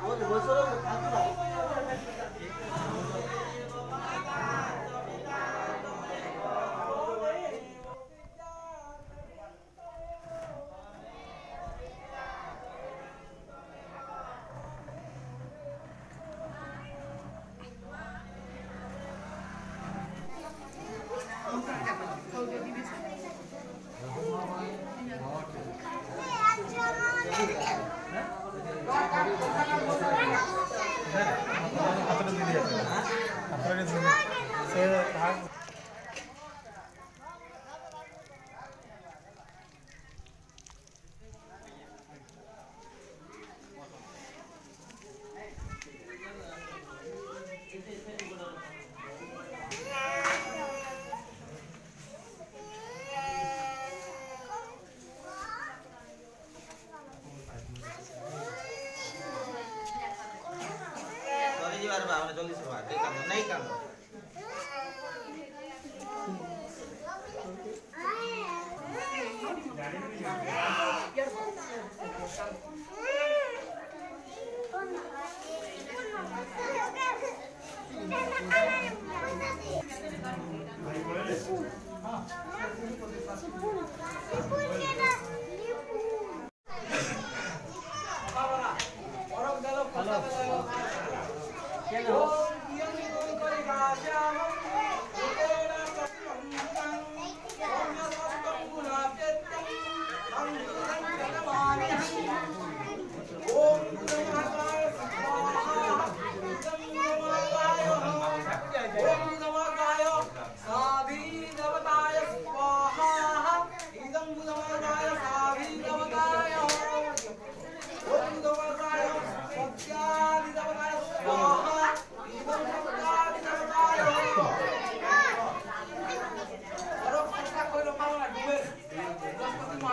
我怎么说我看不懂 Yeah. आओ जल्दी से भाग के काम नहीं काम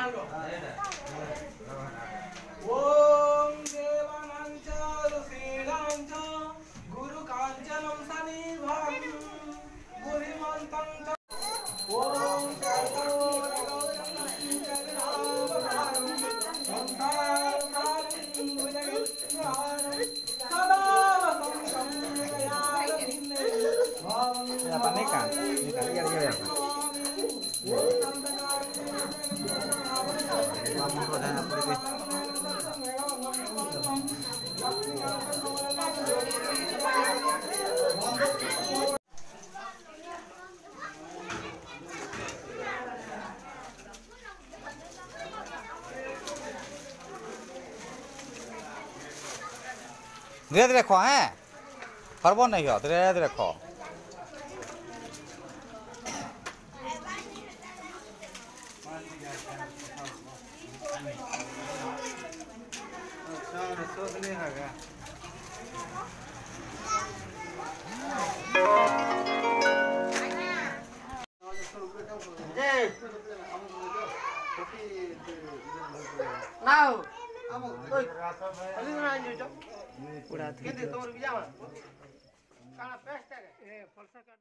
କାମ ఓం धीरे धीरे रखो हैं? पर्व नहीं हो तो धीरे धीरे रखो। नाउ अब ओइ अलि ना जो पुरा के दे तोर बिजावा काना पेस्ट है ए फलसा